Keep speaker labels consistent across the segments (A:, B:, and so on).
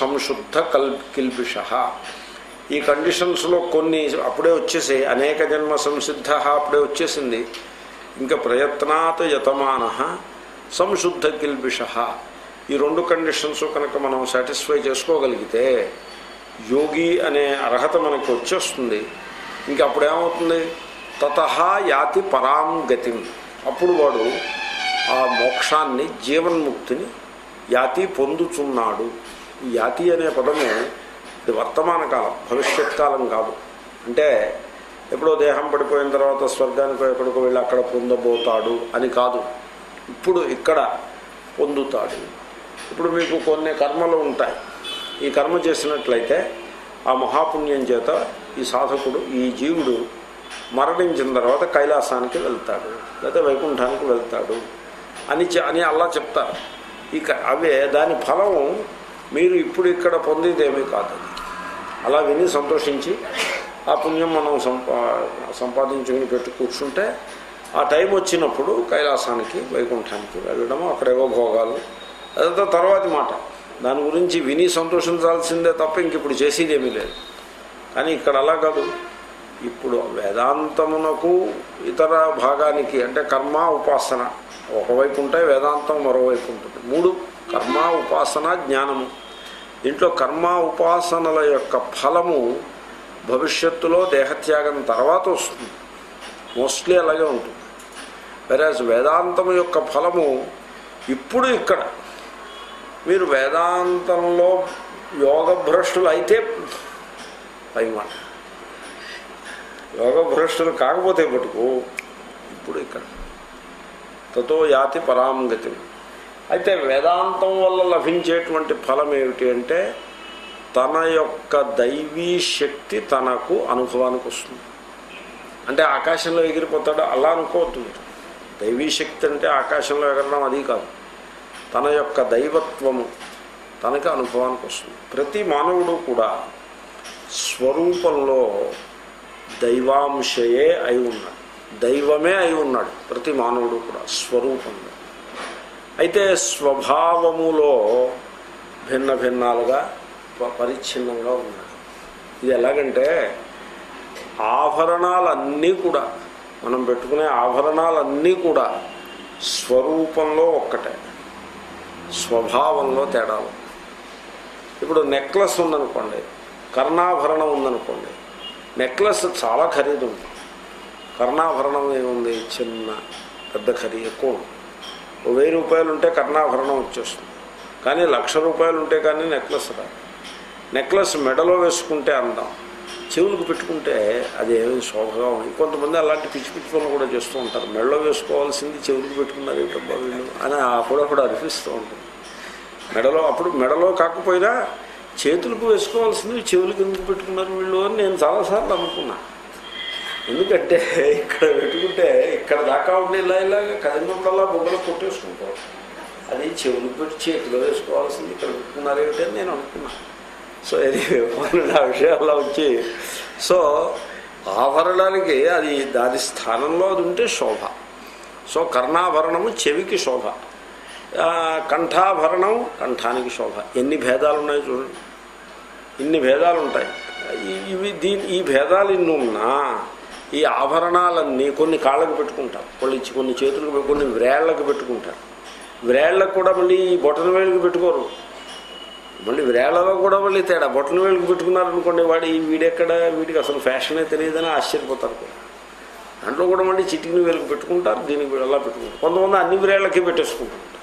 A: సంశుద్ధ కల్ కిల్బిష. ఈ కండిషన్స్లో కొన్ని అప్పుడే వచ్చేసి అనేక జన్మ సంసిద్ధ అప్పుడే వచ్చేసింది. ఇంకా ప్రయత్నాత్ యతమాన సంశుద్ధ కిల్బిష. ఈ రెండు కండిషన్స్ కనుక మనం సాటిస్ఫై చేసుకోగలిగితే యోగి అనే అర్హత మనకు వచ్చేస్తుంది. ఇంకా అప్పుడేమవుతుంది? తతహా యాతి పరాం గతిం. అప్పుడు వాడు ఆ మోక్షాన్ని జీవన్ముక్తిని యాతి పొందుచున్నాడు. ఈ యాతి అనే పదము ఇది వర్తమాన కాలం భవిష్యత్ కాలం కాదు. అంటే ఎప్పుడో దేహం పడిపోయిన తర్వాత స్వర్గానికి ఎక్కడికో వెళ్ళి అక్కడ పొందబోతాడు అని కాదు. ఇప్పుడు ఇక్కడ పొందుతాడు. ఇప్పుడు మీకు కొన్ని కర్మలు ఉంటాయి. ఈ కర్మ చేసినట్లయితే ఆ మహాపుణ్యం చేత ఈ సాధకుడు ఈ జీవుడు మరణించిన తర్వాత కైలాసానికి వెళ్తాడు లేదా వైకుంఠానికి వెళ్తాడు. అని చె- అని అలా చెప్తారు. ఇక అవే దాని ఫలం మీరు ఇప్పుడు ఇక్కడ పొందేదేమీ కాదు. అలా విని సంతోషించి ఆ పుణ్యం మనం సంపా సంపాదించుకుని పెట్టి కూర్చుంటే ఆ టైం వచ్చినప్పుడు కైలాసానికి వైకుంఠానికి వెళ్ళడం అక్కడేవో భోగాలు అదంతా తర్వాతి మాట. దాని గురించి విని సంతోషించాల్సిందే తప్ప ఇంక ఇప్పుడు చేసేది ఏమీ లేదు. కానీ ఇక్కడ అలా కాదు. ఇప్పుడు వేదాంతమునకు ఇతర భాగానికి అంటే కర్మ ఉపాసన ఒకవైపు ఉంటాయి వేదాంతం మరోవైపు ఉంటుంది. మూడు కర్మ ఉపాసన జ్ఞానము. దీంట్లో కర్మ ఉపాసనల యొక్క ఫలము భవిష్యత్తులో దేహత్యాగం తర్వాత వస్తుంది. మోస్ట్లీ అలాగే ఉంటుంది. వెరాజ్ వేదాంతం యొక్క ఫలము ఇప్పుడు ఇక్కడ. మీరు వేదాంతంలో యోగ భ్రష్టులు అయితే పైమాట యోగభ్రష్టులు యోగ భ్రష్టులు కాకపోతే మటుకు ఇప్పుడు ఇక్కడ. తతో యాతి పరాం అయితే వేదాంతం వల్ల లభించేటువంటి ఫలం ఏమిటి అంటే తన యొక్క దైవీ శక్తి తనకు అనుభవానికి వస్తుంది. అంటే ఆకాశంలో ఎగిరిపోతాడు అలా అనుకోవద్దు మీరు. దైవీ శక్తి అంటే ఆకాశంలో ఎగరడం అది కాదు. తన యొక్క దైవత్వము తనకి అనుభవానికి వస్తుంది. ప్రతి మానవుడు కూడా స్వరూపంలో దైవాంశయే అయి ఉన్నాడు. దైవమే అయి ఉన్నాడు ప్రతి మానవుడు కూడా స్వరూపంలో. అయితే స్వభావములో భిన్న భిన్నాలుగా ప- పరిచ్ఛిన్నంగా ఉన్నాడు ఇది ఎలాగంటే ఆభరణాలన్నీ కూడా మనం పెట్టుకునే ఆభరణాలన్నీ కూడా స్వరూపంలో ఒక్కటే స్వభావంలో తేడాలు. ఇప్పుడు నెక్లెస్ ఉందనుకోండి కర్ణాభరణం ఉందనుకోండి నెక్లెస్ చాలా ఖరీదు ఉంటుంది. కర్ణాభరణం ఏముంది? చిన్న పెద్ద ఖరీదు ఎక్కువ ఉంటుంది. వెయ్యి రూపాయలు ఉంటే కర్ణాభరణం వచ్చేస్తుంది. కానీ లక్ష రూపాయలు ఉంటే కానీ నెక్లెస్ రా నెక్లెస్ మెడలో వేసుకుంటే అందం. చెవులకు పెట్టుకుంటే అది ఏమి శోభగా ఉంది కొంతమంది అలాంటి పిచ్చి పిచ్చి పనులు కూడా చేస్తూ ఉంటారు. మెడలో వేసుకోవాల్సింది చెవులకు పెట్టుకున్నారు ఏమిటబ్బా వీళ్ళు అని అప్పుడప్పుడు అనిపిస్తూ ఉంటుంది. మెడలో అప్పుడు మెడలో కాకపోయినా చేతులకు వేసుకోవాల్సింది చెవులకు ఎందుకు పెట్టుకున్నారు వీళ్ళు అని నేను చాలాసార్లు అనుకున్నాను ఎందుకంటే ఇక్కడ పెట్టుకుంటే ఇక్కడ దాకా ఉండి ఇలా ఇలాగ కదిలినప్పుడల్లా బొమ్మలు కొట్టేసుకుంటాం. అది చెవులు పెట్టి చేతిలో వేసుకోవాల్సింది. ఇక్కడ పెట్టుకున్నారు ఏమిటి అని నేను అనుకున్నాను సో ఇది ఆ విషయాల్లో వచ్చి సో ఆభరణానికి అది దాని స్థానంలో అది ఉంటే శోభ. సో కర్ణాభరణము చెవికి శోభ. కంఠాభరణం కంఠానికి శోభ. ఎన్ని భేదాలు ఉన్నాయి చూడండి. ఇన్ని భేదాలు ఉంటాయి ఇవి దీని ఈ భేదాలు ఇన్ని ఉన్నా ఈ ఆభరణాలన్నీ కొన్ని కాళ్ళకు పెట్టుకుంటారు. కొన్ని కొన్ని చేతులకు కొన్ని వ్రేళ్ళకు పెట్టుకుంటారు. వ్రేళ్ళకు కూడా మళ్ళీ ఈ బొటన వేలుకు పెట్టుకోరు. మళ్ళీ వ్రేళ్ళలో కూడా మళ్ళీ తేడా. బొటన వేలుకు పెట్టుకున్నారనుకోండి వాడి ఈ వీడెక్కడ వీడికి అసలు ఫ్యాషనే తెలియదని ఆశ్చర్యపోతారు కూడా. దాంట్లో కూడా మళ్ళీ చిటికిని వేలుకు పెట్టుకుంటారు దీనికి అలా పెట్టుకుంటారు. కొంతమంది అన్ని వ్రేళ్ళకి పెట్టేసుకుంటారు.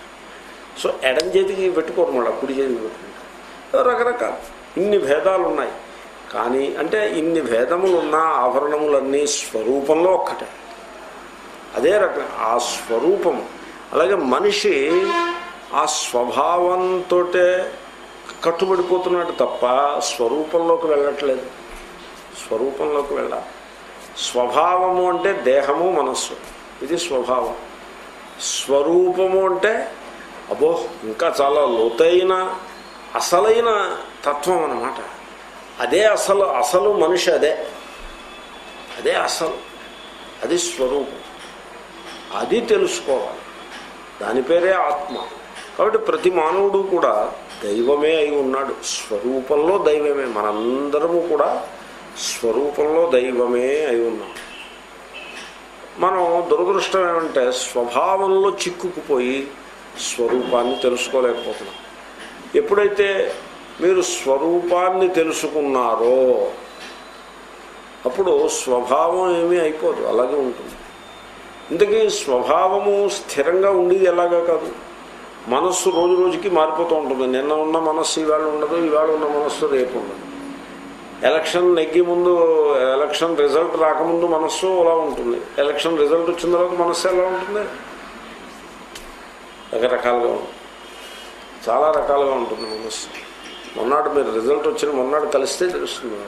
A: సో ఎడం చేతికి పెట్టుకోరు మళ్ళీ కుడి చేతికి పెట్టుకుంటారు. రకరకాల ఇన్ని భేదాలు ఉన్నాయి కానీ అంటే ఇన్ని భేదములున్న ఆభరణములన్నీ స్వరూపంలో ఒక్కటే. అదే రకం ఆ స్వరూపం అలాగే మనిషి ఆ స్వభావంతో కట్టుబడిపోతున్నాడు తప్ప స్వరూపంలోకి వెళ్ళట్లేదు. స్వరూపంలోకి వెళ్ళాలి. స్వభావము అంటే దేహము మనస్సు. ఇది స్వభావం. స్వరూపము అంటే అబో ఇంకా చాలా లోతైన అసలైన తత్వం అన్నమాట. అదే అసలు అసలు మనిషి అదే. అదే అసలు అది స్వరూపం. అది తెలుసుకోవాలి. దాని పేరే ఆత్మ. కాబట్టి ప్రతి మానవుడు కూడా దైవమే అయి ఉన్నాడు. స్వరూపంలో దైవమే. మనందరము కూడా స్వరూపంలో దైవమే అయి ఉన్నాం. మనం దురదృష్టం ఏమంటే స్వభావంలో చిక్కుకుపోయి స్వరూపాన్ని తెలుసుకోలేకపోతున్నాం. ఎప్పుడైతే మీరు స్వరూపాన్ని తెలుసుకున్నారో అప్పుడు స్వభావం ఏమీ అయిపోదు అలాగే ఉంటుంది. ఇంతకీ స్వభావము స్థిరంగా ఉండేది ఎలాగా కాదు. మనస్సు రోజు రోజుకి మారిపోతూ ఉంటుంది. నిన్న ఉన్న మనస్సు ఇవాళ ఉండదు ఇవాళ ఉన్న మనస్సు రేపు ఉండదు. ఎలక్షన్ నెగ్గి ముందు ఎలక్షన్ రిజల్ట్ రాకముందు మనస్సు అలా ఉంటుంది. ఎలక్షన్ రిజల్ట్ వచ్చిన తర్వాత మనస్సు ఎలా ఉంటుంది? రకరకాలుగా ఉంటుంది. చాలా రకాలుగా ఉంటుంది మనస్సు. మొన్నటి మీరు రిజల్ట్ వచ్చిన మొన్నటి కలిస్తే తెలుస్తుంది.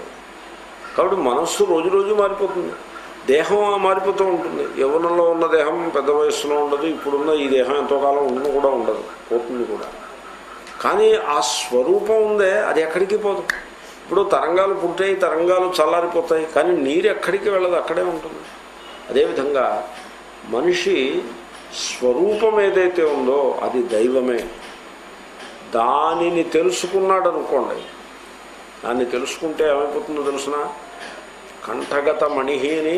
A: కాబట్టి మనస్సు రోజు రోజు మారిపోతుంది. దేహం మారిపోతూ ఉంటుంది. యవనంలో ఉన్న దేహం పెద్ద వయస్సులో ఉండదు. ఇప్పుడున్న ఈ దేహం ఎంతో కాలం ఉండను కూడా ఉండదు. పోతుంది కూడా. కానీ ఆ స్వరూపం ఉందే అది ఎక్కడికి పోదు. ఇప్పుడు తరంగాలు పుట్టాయి తరంగాలు చల్లారిపోతాయి. కానీ నీరు ఎక్కడికి వెళ్ళదు? అక్కడే ఉంటుంది. అదేవిధంగా మనిషి స్వరూపం ఏదైతే ఉందో అది దైవమే. దానిని తెలుసుకున్నాడు అనుకోండి దాన్ని తెలుసుకుంటే ఏమైపోతుందో తెలుసిన? కంఠగత మణిహి అని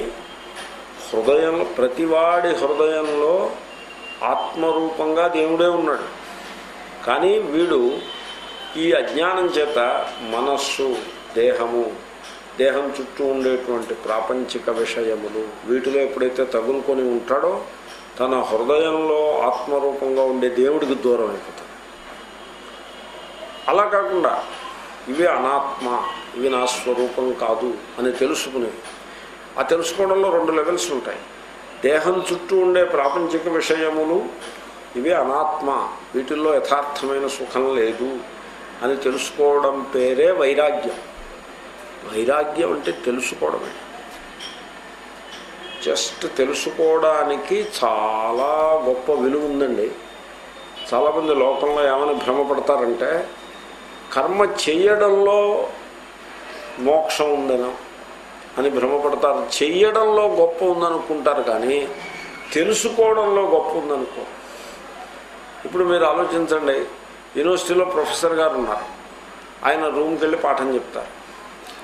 A: హృదయంలో ప్రతివాడి హృదయంలో ఆత్మరూపంగా దేవుడే ఉన్నాడు. కానీ వీడు ఈ అజ్ఞానం చేత మనస్సు దేహము దేహం చుట్టూ ఉండేటువంటి ప్రాపంచిక విషయములు వీటిలో ఎప్పుడైతే తగులుకొని ఉంటాడో తన హృదయంలో ఆత్మరూపంగా ఉండే దేవుడికి దూరం అయిపోతుంది అలా కాకుండా ఇవి అనాత్మ ఇవి నా స్వరూపం కాదు అని తెలుసుకుని ఆ తెలుసుకోవడంలో రెండు లెవెల్స్ ఉంటాయి. దేహం చుట్టూ ఉండే ప్రాపంచిక విషయములు ఇవి అనాత్మ వీటిల్లో యథార్థమైన సుఖం లేదు అని తెలుసుకోవడం పేరే వైరాగ్యం. వైరాగ్యం అంటే తెలుసుకోవడమే. జస్ట్ తెలుసుకోవడానికి చాలా గొప్ప విలువ ఉందండి. చాలామంది లోకంలో ఏమైనా భ్రమపడతారంటే కర్మ చేయడంలో మోక్షం ఉందనో అని భ్రమపడతారు. చెయ్యడంలో గొప్ప ఉందనుకుంటారు కానీ తెలుసుకోవడంలో గొప్ప ఉందనుకో. ఇప్పుడు మీరు ఆలోచించండి యూనివర్సిటీలో ప్రొఫెసర్ గారు ఉన్నారు. ఆయన రూమ్కి వెళ్ళి పాఠం చెప్తారు.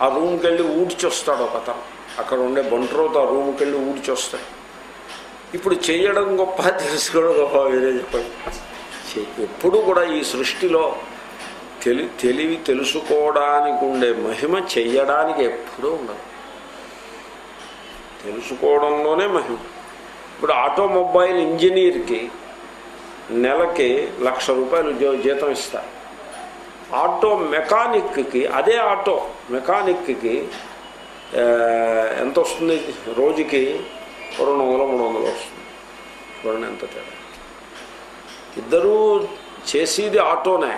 A: ఆ రూమ్కి వెళ్ళి ఊడ్చి వస్తాడు ఒక అతను అక్కడ ఉండే బంట్రోతో ఆ రూమ్కి వెళ్ళి ఊడ్చి వస్తాడు ఇప్పుడు చేయడం గొప్ప తెలుసుకోవడం గొప్ప వేరే చెప్పండి. ఎప్పుడు కూడా ఈ సృష్టిలో తెలి తెలివి తెలుసుకోవడానికి ఉండే మహిమ చెయ్యడానికి ఎప్పుడూ ఉండదు. తెలుసుకోవడంలోనే మహిమ. ఇప్పుడు ఆటోమొబైల్ ఇంజనీర్కి నెలకి లక్ష రూపాయలు ఉద్యోగ జీతం ఇస్తారు ఆటో మెకానిక్కి అదే ఆటో మెకానిక్కి ఎంత వస్తుంది? రోజుకి రెండు వందలు మూడు వందలు వస్తుంది. చూడండి ఎంత తేడా? ఇద్దరూ చేసేది ఆటోనే.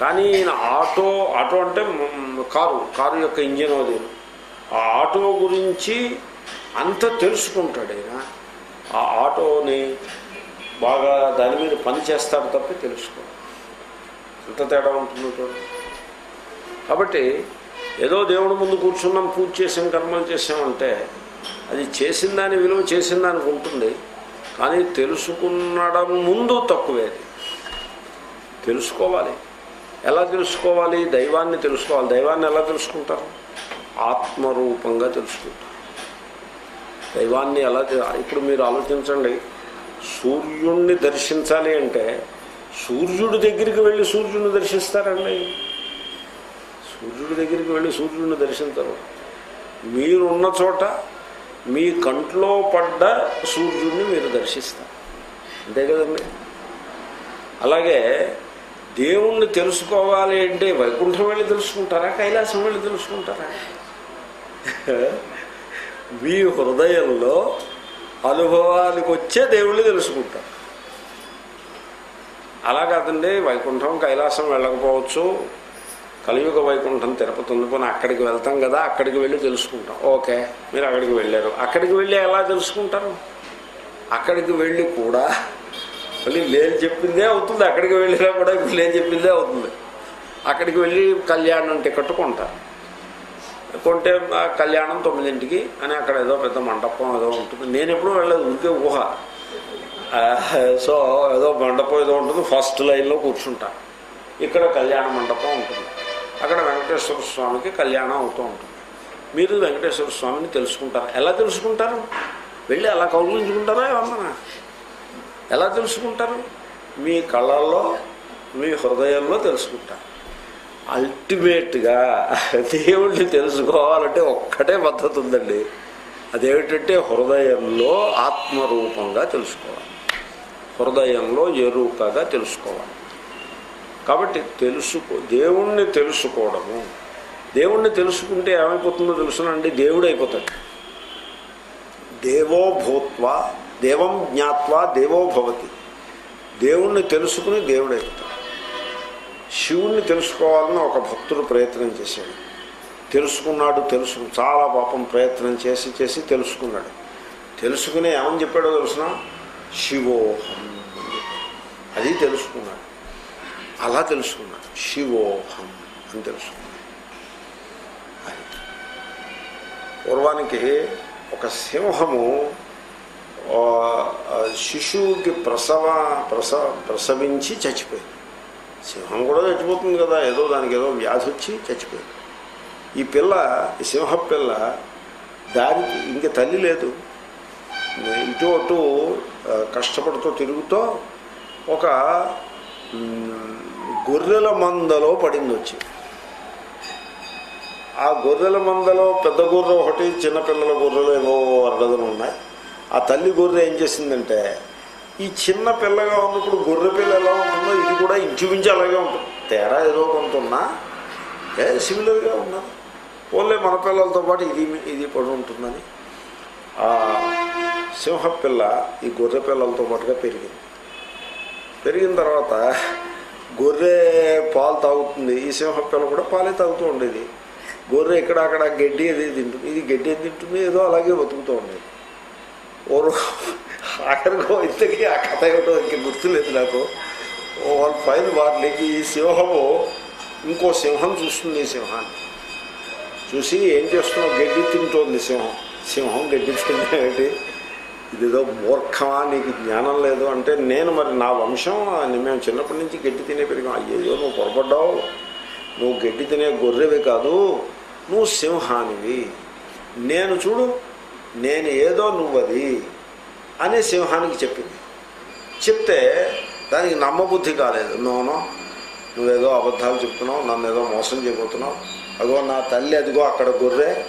A: కానీ ఈయన ఆటో ఆటో అంటే కారు కారు యొక్క ఇంజిన్ అది. ఆ ఆటో గురించి అంత తెలుసుకుంటాడు ఆయన. ఆ ఆటోని బాగా దాని మీద పని చేస్తాడు తప్పి తెలుసుకో ఎంత తేడా ఉంటుందో చూడండి కాబట్టి ఏదో దేవుడి ముందు కూర్చున్నాం పూజ చేసాం కర్మలు చేసామంటే అది చేసిన దాని విలువ చేసిన దానికి ఉంటుంది. కానీ తెలుసుకున్నడం ముందు తక్కువేది తెలుసుకోవాలి. ఎలా తెలుసుకోవాలి? దైవాన్ని తెలుసుకోవాలి. దైవాన్ని ఎలా తెలుసుకుంటారు? ఆత్మరూపంగా తెలుసుకుంటారు. దైవాన్ని ఎలా ఇప్పుడు మీరు ఆలోచించండి. సూర్యుణ్ణి దర్శించాలి అంటే సూర్యుడి దగ్గరికి వెళ్ళి సూర్యుడిని దర్శిస్తారండి. సూర్యుడి దగ్గరికి వెళ్ళి సూర్యుడిని దర్శించరు. మీరున్న చోట మీ కంట్లో పడ్డ సూర్యుడిని మీరు దర్శిస్తారు. అంతే కదండి? అలాగే దేవుణ్ణి తెలుసుకోవాలి అంటే వైకుంఠం వెళ్ళి తెలుసుకుంటారా? కైలాసం వెళ్ళి తెలుసుకుంటారా? మీ హృదయంలో అనుభవానికి వచ్చే దేవుణ్ణి తెలుసుకుంటారు. అలా కాదండి వైకుంఠం కైలాసం వెళ్ళకపోవచ్చు. కలియుగ వైకుంఠం తిరుపతి ఉంది పోనీ అక్కడికి వెళ్తాం కదా అక్కడికి వెళ్ళి తెలుసుకుంటాం. ఓకే మీరు అక్కడికి వెళ్ళారు. అక్కడికి వెళ్ళి ఎలా తెలుసుకుంటారు? అక్కడికి వెళ్ళి కూడా మళ్ళీ నేను చెప్పిందే అవుతుంది అక్కడికి వెళ్ళినా కూడా ఇప్పుడు నేను చెప్పిందే అవుతుంది. అక్కడికి వెళ్ళి కళ్యాణం టికెట్ కొంటారు కొంటే ఆ కళ్యాణం తొమ్మిదింటికి అని అక్కడ ఏదో పెద్ద మండపం ఏదో ఉంటుంది. నేను ఎప్పుడూ వెళ్ళలేదు ఊరికే ఊహ. సో ఏదో మండపం ఏదో ఉంటుంది ఫస్ట్ లైన్లో కూర్చుంటా. ఇక్కడ కళ్యాణ మండపం ఉంటుంది. అక్కడ వెంకటేశ్వర స్వామికి కళ్యాణం అవుతూ ఉంటుంది. మీరు వెంకటేశ్వర స్వామిని తెలుసుకుంటారు? ఎలా తెలుసుకుంటారు? వెళ్ళి అలా కౌగులించుకుంటారా ఏమన్నా? ఎలా తెలుసుకుంటారు? మీ కళ్ళల్లో మీ హృదయంలో తెలుసుకుంటారు. అల్టిమేట్గా దేవుణ్ణి తెలుసుకోవాలంటే ఒక్కటే పద్ధతి ఉందండి. అదేమిటంటే హృదయంలో ఆత్మరూపంగా తెలుసుకోవాలి. హృదయంలో ఎరుకగా తెలుసుకోవాలి. కాబట్టి తెలుసుకో దేవుణ్ణి తెలుసుకోవడము. దేవుణ్ణి తెలుసుకుంటే ఏమైపోతుందో తెలుసునండి? దేవుడు అయిపోతాడు దేవో భూత్వ దేవం జ్ఞాత్వా దేవో భవతి. దేవుణ్ణి తెలుసుకుని దేవుడు శివుణ్ణి తెలుసుకోవాలని ఒక భక్తుడు ప్రయత్నం చేశాడు. తెలుసుకున్నాడు తెలుసు చాలా పాపం ప్రయత్నం చేసి చేసి తెలుసుకున్నాడు. తెలుసుకుని ఏమని చెప్పాడో తెలుసిన? శివోహం అని అది తెలుసుకున్నాడు. అలా తెలుసుకున్నాడు. శివోహం అని తెలుసుకున్నాడు. పూర్వానికి ఒక సింహము శిశువుకి ప్రసవ ప్రస ప్రసవించి చచ్చిపోయింది. సింహం కూడా చచ్చిపోతుంది కదా ఏదో దానికి ఏదో వ్యాధి వచ్చి చచ్చిపోయింది. ఈ పిల్ల ఈ సింహ పిల్ల దానికి ఇంక తల్లి లేదు. ఇటు అటు కష్టపడుతూ తిరుగుతూ ఒక గొర్రెల మందలో పడింది వచ్చి. ఆ గొర్రెల మందలో పెద్ద గొర్రె ఒకటి చిన్నపిల్లల గొర్రెలు ఏవో అరడదలు ఉన్నాయి ఆ తల్లి గొర్రె ఏం చేసిందంటే ఈ చిన్న పిల్లగా ఉన్నప్పుడు గొర్రె పిల్ల ఎలా ఉంటుందో ఇది కూడా ఇంచుమించు అలాగే ఉంటుంది. తేడా ఏదో కొంత ఉన్నా సిమిలర్గా ఉన్నది ఓన్లే మన పిల్లలతో పాటు ఇది ఇది పడి ఉంటుందని. సింహ పిల్ల ఈ గొర్రె పిల్లలతో పాటుగా పెరిగింది. పెరిగిన తర్వాత గొర్రె పాలు తాగుతుంది. ఈ సింహ పిల్ల కూడా పాలే తాగుతూ ఉండేది. గొర్రె ఇక్కడ అక్కడ గడ్డి అది తింటుంది. ఇది గడ్డి ఏది తింటుంది? ఏదో అలాగే బతుకుతూ ఉండేది. ఓ ఆఖరికో ఇంతకీ ఆ కథ ఏమిటో ఇంక గుర్తులేదు నాకు. వాళ్ళ పైన వాటికి ఈ సింహము ఇంకో సింహం చూస్తుంది ఈ సింహాన్ని. చూసి ఏం చేస్తున్నావు? గడ్డి తింటోంది సింహం. సింహం గడ్డి తింటే ఇదేదో మూర్ఖమా? నీకు జ్ఞానం లేదు అంటే నేను మరి నా వంశం మేము చిన్నప్పటి నుంచి గడ్డి తినే పెరిగాం. అయ్యేదో నువ్వు పొరపడ్డావు. నువ్వు గడ్డి తినే గొర్రెవి కాదు నువ్వు సింహానివి. నేను చూడు నేను ఏదో నువ్వది అని సింహానికి చెప్పింది. చెప్తే దానికి నమ్మబుద్ధి కాలేదు. నోనో నువ్వేదో అబద్ధాలు చెప్తున్నావు నన్ను ఏదో మోసం చేయబోతున్నావు. అగో నా తల్లి అదిగో అక్కడ గొర్రె.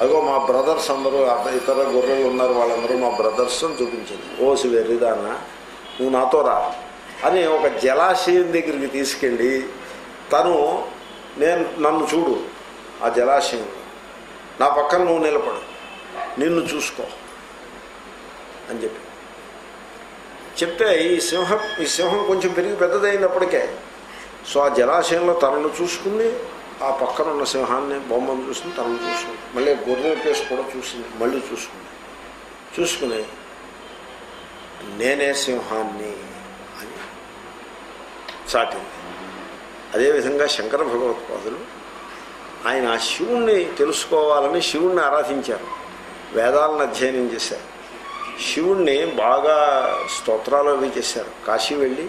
A: అగో మా బ్రదర్స్ అందరూ ఇతర గొర్రెలు ఉన్నారు వాళ్ళందరూ మా బ్రదర్స్ అని చూపించింది. ఓసి వెర్రిదానా నువ్వు నాతో రా అని ఒక జలాశయం దగ్గరికి తీసుకెళ్ళి తను నేను నన్ను చూడు ఆ జలాశయం నా పక్కన నువ్వు నిలబడు. నిన్ను చూసుకో అని చెప్పి. చెప్తే ఈ సింహం ఈ సింహం కొంచెం పెరిగి పెద్దదైనప్పటికే సో ఆ జలాశయంలో తనను చూసుకుని ఆ పక్కన ఉన్న సింహాన్ని బొమ్మను చూసుకుని తనను చూసుకుంది. మళ్ళీ గొర్రెల కేసు కూడా చూసింది మళ్ళీ చూసుకుంది. చూసుకుని నేనే సింహాన్ని అని చాటింది. అదేవిధంగా శంకర భగవత్పాదులు ఆయన ఆ శివుణ్ణి తెలుసుకోవాలని శివుణ్ణి ఆరాధించారు. వేదాలను అధ్యయనం చేశారు. శివుణ్ణి బాగా స్తోత్రాలు అవి చేశారు. కాశీ వెళ్ళి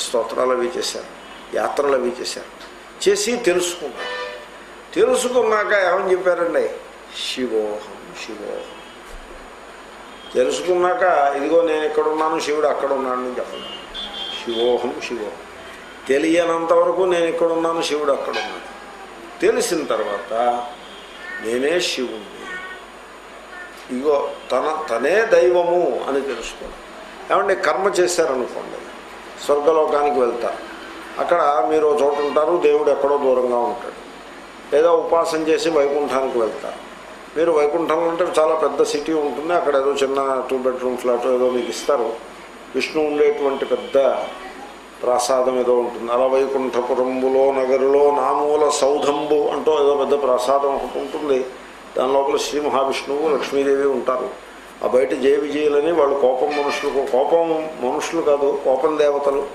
A: స్తోత్రాలు అవి చేశారు. యాత్రలు అవి చేశారు. చేసి తెలుసుకున్నారు. తెలుసుకున్నాక ఏమని చెప్పారండి? శివోహం శివోహం. తెలుసుకున్నాక ఇదిగో నేను ఇక్కడ ఉన్నాను శివుడు అక్కడ ఉన్నాను అని చెప్పండి. శివోహం శివోహం. తెలియనంత వరకు నేను ఇక్కడ ఉన్నాను శివుడు అక్కడ ఉన్నాడు. తెలిసిన తర్వాత నేనే శివుణ్ణి. ఇగో తన తనే దైవము అని తెలుసుకోండి ఏమంటే కర్మ చేశారనుకోండి స్వర్గలోకానికి వెళ్తారు. అక్కడ మీరు ఓ చోట ఉంటారు దేవుడు ఎక్కడో దూరంగా ఉంటాడు. ఏదో ఉపాసన చేసి వైకుంఠానికి వెళ్తారు. మీరు వైకుంఠంలో అంటే చాలా పెద్ద సిటీ ఉంటుంది అక్కడ ఏదో చిన్న టూ బెడ్రూమ్ ఫ్లాట్ ఏదో మీకు ఇస్తారు. విష్ణు ఉండేటువంటి పెద్ద ప్రాసాదం ఏదో ఉంటుంది. అలా వైకుంఠపురంబులో నగరులో నామూల సౌధంబు అంటూ ఏదో పెద్ద ప్రాసాదం ఒకటి ఉంటుంది. దాని లోపల శ్రీ మహావిష్ణువు లక్ష్మీదేవి ఉంటారు. ఆ బయట జయ విజయులని వాళ్ళు కోపం మనుషులు కోపం మనుషులు కాదు కోపం దేవతలు.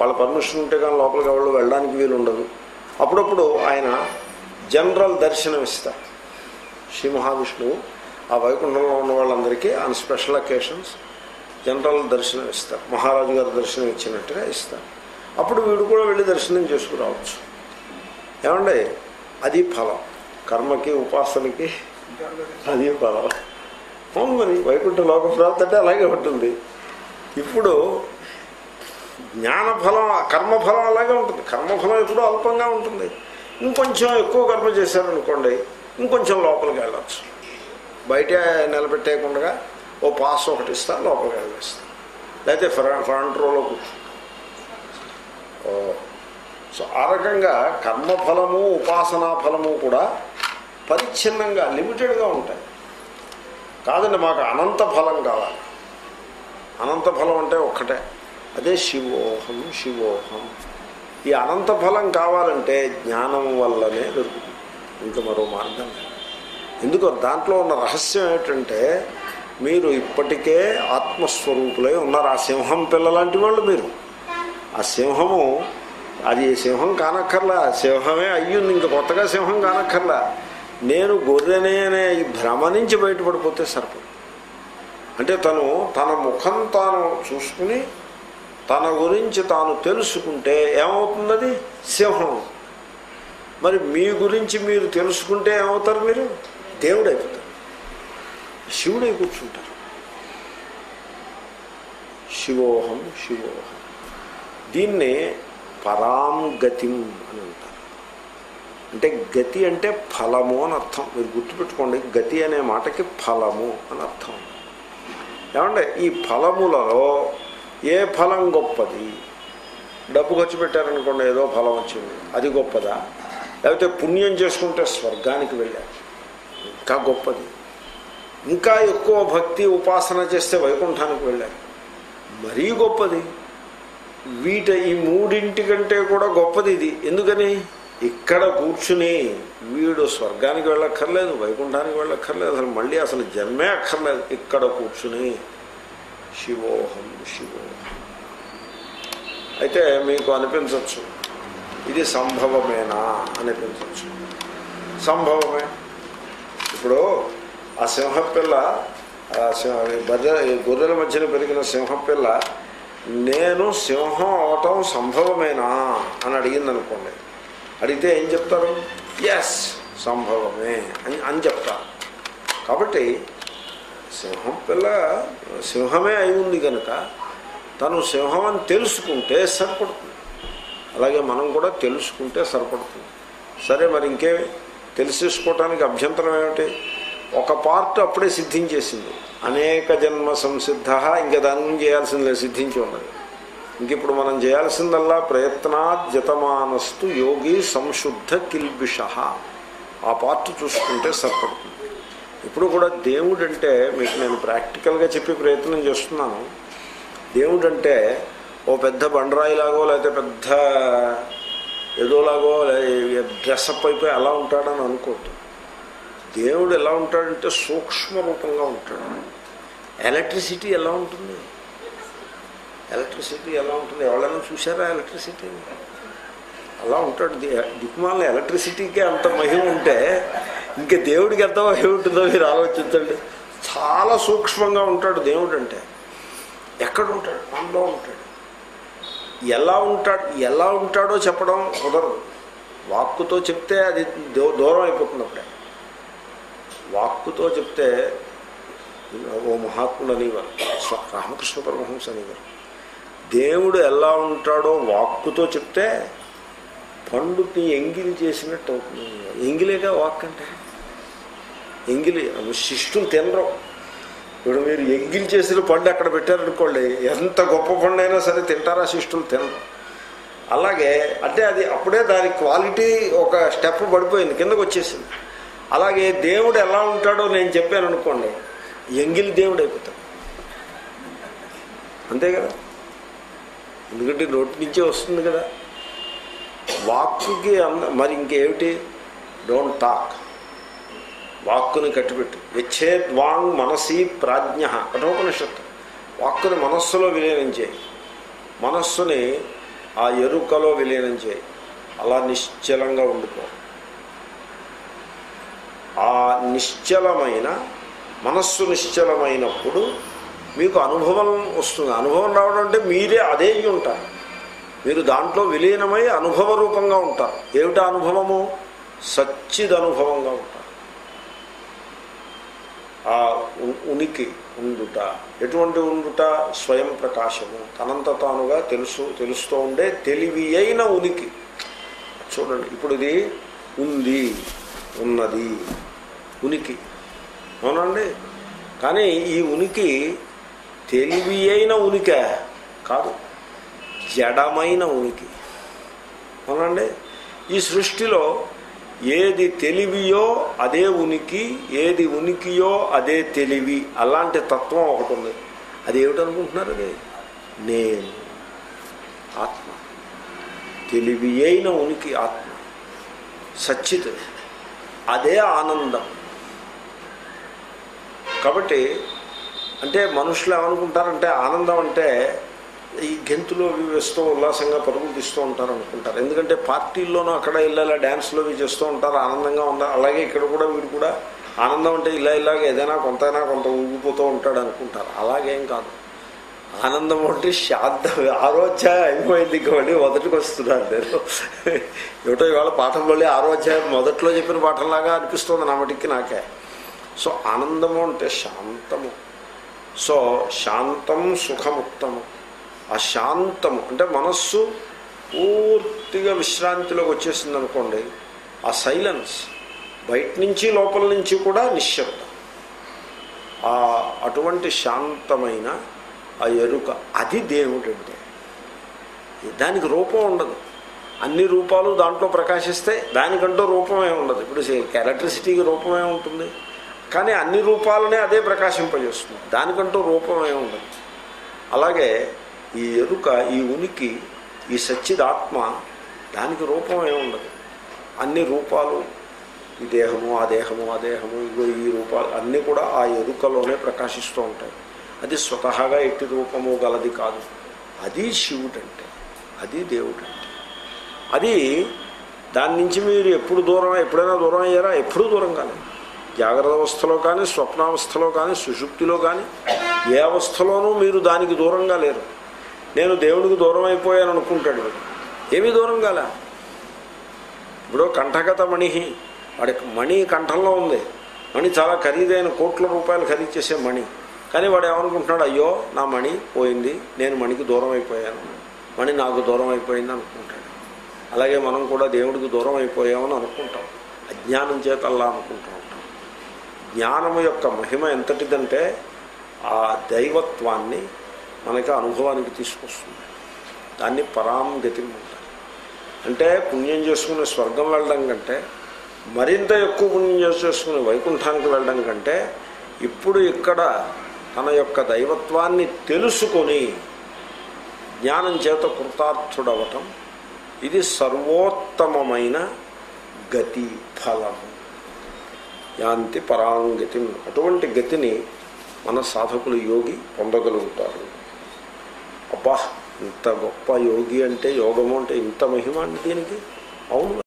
A: వాళ్ళ పర్మిషన్ ఉంటే కానీ లోపలికి వాళ్ళు వెళ్ళడానికి వీలు ఉండదు అప్పుడప్పుడు ఆయన జనరల్ దర్శనం ఇస్తారు. శ్రీ మహావిష్ణువు ఆ వైకుంఠంలో ఉన్న వాళ్ళందరికీ ఆన్ స్పెషల్ అకేషన్స్ జనరల్ దర్శనం ఇస్తారు. మహారాజు గారు దర్శనం ఇచ్చినట్టుగా ఇస్తారు. అప్పుడు వీడు కూడా వెళ్ళి దర్శనం చేసుకురావచ్చు. ఏమండి? అది ఫలం. కర్మకి ఉపాసనకి అది బలం అవును మరి వైకుంఠ లోక ప్రాప్తి అంటే అలాగే ఉంటుంది. ఇప్పుడు జ్ఞానఫలం కర్మఫలం అలాగే ఉంటుంది. కర్మఫలం ఎప్పుడూ అల్పంగా ఉంటుంది. ఇంకొంచెం ఎక్కువ కర్మ చేశారనుకోండి ఇంకొంచెం లోపలికి వెళ్ళచ్చు. బయట నిలబెట్టేయకుండా ఓ పాస్ ఒకటి ఇస్తా లోపలికి వెళ్ళేస్తా. లేకపోతే ఫ్రంట్ ఫ్రంట్ రోలో కూర్చో. సో ఆ రకంగా కర్మఫలము ఉపాసనా ఫలము కూడా పరిచ్ఛిన్నంగా లిమిటెడ్గా ఉంటాయి. కాదండి మాకు అనంత ఫలం కావాలి. అనంత ఫలం అంటే ఒక్కటే. అదే శివోహం శివోహం. ఈ అనంత ఫలం కావాలంటే జ్ఞానం వల్లనే దొరుకుతుంది. ఇంకా మరో మార్గం ఎందుకో ఎందుకు దాంట్లో ఉన్న రహస్యం ఏమిటంటే మీరు ఇప్పటికే ఆత్మస్వరూపులై ఉన్నారు. ఆ సింహం పిల్లలాంటి వాళ్ళు మీరు. ఆ సింహము అది సింహం కానక్కర్లా. సింహమే అయ్యింది ఇంక కొత్తగా సింహం కానక్కర్లా. నేను గొర్రెనే అనే ఈ భ్రమ నుంచి బయటపడిపోతే సరిపడు అంటే తను తన ముఖం తాను చూసుకుని తన గురించి తాను తెలుసుకుంటే ఏమవుతున్నది సింహం. మరి మీ గురించి మీరు తెలుసుకుంటే ఏమవుతారు మీరు? దేవుడు అయిపోతారు శివుడై కూర్చుంటారు. శివోహం శివోహం. దీన్ని పరాం గతిం అని అంటారు. అంటే గతి అంటే ఫలము అని అర్థం. మీరు గుర్తుపెట్టుకోండి గతి అనే మాటకి ఫలము అని అర్థం. ఏమంటే ఈ ఫలములలో ఏ ఫలం గొప్పది? డబ్బు ఖర్చు పెట్టారనుకోండి ఏదో ఫలం వచ్చింది. అది గొప్పదా? లేకపోతే పుణ్యం చేసుకుంటే స్వర్గానికి వెళ్ళారు. ఇంకా గొప్పది. ఇంకా ఎక్కువ భక్తి ఉపాసన చేస్తే వైకుంఠానికి వెళ్ళారు. మరీ గొప్పది. వీట ఈ మూడింటి కంటే కూడా గొప్పది ఇది. ఎందుకని? ఇక్కడ కూర్చుని వీడు స్వర్గానికి వెళ్ళక్కర్లేదు వైకుంఠానికి వెళ్ళక్కర్లేదు అసలు మళ్ళీ అసలు జన్మే అక్కర్లేదు. ఇక్కడ కూర్చుని శివోహం శివోహం. అయితే మీకు అనిపించవచ్చు ఇది సంభవమేనా అనిపించవచ్చు సంభవమే. ఇప్పుడు ఆ సింహపిల్ల ఆ సింహ- బర్రె ఈ గొర్రెల మధ్యన పెరిగిన సింహపిల్ల నేను సింహం అవటం సంభవమేనా అని అడిగింది అనుకోండి అడిగితే ఏం చెప్తారు? ఎస్ సంభవమే అని అని చెప్తారు కాబట్టి సింహం పిల్ల సింహమే అయి ఉంది కనుక తను సింహం అని తెలుసుకుంటే సరిపడుతుంది. అలాగే మనం కూడా తెలుసుకుంటే సరిపడుతుంది. సరే మరి ఇంకేమి తెలిసేసుకోవటానికి అభ్యంతరం ఏమిటి? ఒక పార్ట్ అప్పుడే సిద్ధించేసింది. అనేక జన్మ సంసిద్ధ ఇంకా దాని చేయాల్సిందే చేయాల్సింది సిద్ధించి ఉన్నది ఇంక ఇప్పుడు మనం చేయాల్సిందల్లా ప్రయత్నాద్యతమానస్తు యోగి సంశుద్ధ కిల్బిష. ఆ పార్ట్ చూసుకుంటే సరిపడుతుంది. ఇప్పుడు కూడా దేవుడంటే మీకు నేను ప్రాక్టికల్గా చెప్పి ప్రయత్నం చేస్తున్నాను. దేవుడంటే ఓ పెద్ద బండరాయిలాగో లేకపోతే పెద్ద ఏదోలాగో డ్రెస్అప్ అయిపోయి అలా ఉంటాడని అనుకోవద్దు. దేవుడు ఎలా ఉంటాడంటే సూక్ష్మ రూపంగా ఉంటాడు. ఎలక్ట్రిసిటీ ఎలా ఉంటుంది? ఎలక్ట్రిసిటీ ఎలా ఉంటుంది? ఎవరైనా చూసారా ఎలక్ట్రిసిటీ? అలా ఉంటాడు. ది- దిక్మాల ఎలక్ట్రిసిటీకే అంత మహిమ ఉంటే ఇంకా దేవుడికి ఎంత మహిమ ఉంటుందో మీరు ఆలోచించండి. చాలా సూక్ష్మంగా ఉంటాడు దేవుడు అంటే ఎక్కడ ఉంటాడు? మనలో ఉంటాడు. ఎలా ఉంటాడు? ఎలా ఉంటాడో చెప్పడం కుదరదు. వాక్కుతో చెప్తే అది దూరం అయిపోతుంది అప్పుడే వాక్కుతో చెప్తే ఓ మహాత్ముడు అనేవారు రామకృష్ణ పరమహంస అనేవారు దేవుడు ఎలా ఉంటాడో వాక్కుతో చెప్తే పండుని ఎంగిలి చేసినట్టు అవుతుంది. ఎంగిలేగా వాక్ అంటే? ఎంగిలి శిష్టులు తినరు. ఇప్పుడు మీరు ఎంగిలి చేసిన పండు అక్కడ పెట్టారనుకోండి ఎంత గొప్ప పండు అయినా సరే తింటారా శిష్టులు తినరు. అలాగే అంటే అది అప్పుడే దాని క్వాలిటీ ఒక స్టెప్ పడిపోయింది కిందకు వచ్చేసింది. అలాగే దేవుడు ఎలా ఉంటాడో నేను చెప్పాను అనుకోండి ఎంగిలి దేవుడు అయిపోతాడు. అంతే కదా? ఎందుకంటే నోటి నుంచే వస్తుంది కదా. వాక్కి అన్న మరి ఇంకేమిటి? డోంట్ టాక్ వాక్కుని కట్టిపెట్టు. యచ్చేత్ వాంగ్ మనసి ప్రాజ్ఞ. కఠోపనిషత్తు వాక్కుని మనస్సులో విలీనం చేయి. మనస్సుని ఆ ఎరుకలో విలీనం చేయి. అలా నిశ్చలంగా ఉండిపో ఆ నిశ్చలమైన మనస్సు నిశ్చలమైనప్పుడు మీకు అనుభవం వస్తుంది. అనుభవం రావడం అంటే మీరే అదే ఉంటారు. మీరు దాంట్లో విలీనమై అనుభవ రూపంగా ఉంటారు. ఏమిటా అనుభవము? సచ్చిదనుభవంగా ఉంటారు. ఆ ఉ- ఉనికి ఉండుట. ఎటువంటి ఉండుట? స్వయం ప్రకాశము. తనంత తానుగా తెలుసు తెలుస్తూ ఉండే తెలివి అయిన ఉనికి. చూడండి ఇప్పుడు ఇది ఉంది ఉన్నది. ఉనికి. అవునండి కానీ ఈ ఉనికి తెలివి అయిన ఉనికే. కాదు జడమైన ఉనికి. అవునండి? ఈ సృష్టిలో ఏది తెలివియో అదే ఉనికి ఏది ఉనికియో అదే తెలివి. అలాంటి తత్వం ఒకటి ఉంది. అది ఏమిటనుకుంటున్నారు అది? నేను ఆత్మ. తెలివి అయిన ఉనికి ఆత్మ. సచ్చిత్ అదే ఆనందం. కాబట్టి అంటే మనుషులు ఏమనుకుంటారంటే ఆనందం అంటే ఈ గెంతులు అవి వేస్తూ ఉల్లాసంగా పరుగులు తీస్తూ ఉంటారు అనుకుంటారు. ఎందుకంటే పార్టీల్లోనూ అక్కడ ఇలా డ్యాన్స్లో అవి చేస్తూ ఉంటారు ఆనందంగా ఉంటారు అలాగే ఇక్కడ కూడా వీడు కూడా ఆనందం అంటే ఇలా ఇలాగ ఏదైనా కొంతైనా కొంత ఊగిపోతూ ఉంటాడు అనుకుంటారు. అలాగేం కాదు. ఆనందం అంటే శాంత ఆరోధ్యాయం అయిపోయింది కాబట్టి మొదటికి వస్తున్నాను నేను. ఏమిటో ఇవాళ పాఠంలోనే ఆరోధ్యాయం మొదట్లో చెప్పిన పాఠంలాగా అనిపిస్తుంది నా మటుకి నాకే. సో ఆనందము అంటే శాంతము. సో శాంతం సుఖముత్తము. ఆ శాంతము అంటే మనస్సు పూర్తిగా విశ్రాంతిలోకి వచ్చేసింది అనుకోండి ఆ సైలెన్స్ బయట నుంచి లోపల నుంచి కూడా నిశ్శబ్దం. ఆ అటువంటి శాంతమైన ఆ ఎరుక అది దేవుడు అంటే. దానికి రూపం ఉండదు. అన్ని రూపాలు దాంట్లో ప్రకాశిస్తే దానికంటూ రూపమే ఉండదు. ఇప్పుడు ఎలక్ట్రిసిటీకి రూపమే ఉంటుంది. కానీ అన్ని రూపాలనే అదే ప్రకాశింపజేస్తుంది. దానికంటూ రూపమే ఉండదు. అలాగే ఈ ఎరుక ఈ ఉనికి ఈ సచ్చిదాత్మ దానికి రూపమే ఉండదు. అన్ని రూపాలు ఈ దేహము ఆ దేహము ఆ దేహము ఇగో ఈ రూపాలు అన్నీ కూడా ఆ ఎరుకలోనే ప్రకాశిస్తూ ఉంటాయి. అది స్వతహాగా ఎట్టి రూపము గలది కాదు. అది శివుడంటే అది దేవుడంటే. అది దాని నుంచి మీరు ఎప్పుడు దూరం ఎప్పుడైనా దూరం అయ్యారా? ఎప్పుడూ దూరం కాలేదు. జాగ్రత్త అవస్థలో కానీ స్వప్నావస్థలో కానీ సుషుప్తిలో కానీ ఏ అవస్థలోనూ మీరు దానికి దూరంగా లేరు. నేను దేవుడికి దూరం అయిపోయాను అనుకుంటాడు వీడు. ఏమీ దూరం కాలే? ఇప్పుడు కంఠగత మణి వాడి మణి కంఠంలో ఉంది. మణి చాలా ఖరీదైన కోట్ల రూపాయలు ఖరీదు చేసే మణి. కానీ వాడు ఏమనుకుంటున్నాడు? అయ్యో నా మణి పోయింది నేను మణికి దూరం అయిపోయాను మణి నాకు దూరం అయిపోయింది అనుకుంటాడు. అలాగే మనం కూడా దేవుడికి దూరం అయిపోయామని అనుకుంటాం. అజ్ఞానం చేత అలా అనుకుంటూ ఉంటాం. జ్ఞానము యొక్క మహిమ ఎంతటిదంటే ఆ దైవత్వాన్ని మనకి అనుభవానికి తీసుకొస్తుంది. దాన్ని పరాం గతి అంటారు. అంటే పుణ్యం చేసుకుని స్వర్గం వెళ్ళడం కంటే మరింత ఎక్కువ పుణ్యం చేసుకుని వైకుంఠానికి వెళ్ళడం కంటే ఇప్పుడు ఇక్కడ తన యొక్క దైవత్వాన్ని తెలుసుకొని జ్ఞానం చేత కృతార్థుడవటం ఇది సర్వోత్తమమైన గతి ఫలము. యాంతి పరాంగతి అటువంటి గతిని మన సాధకులు యోగి పొందగలుగుతారు. అబ్బా ఇంత గొప్ప యోగి అంటే యోగము అంటే ఇంత మహిమ అంటే దీనికి? అవును.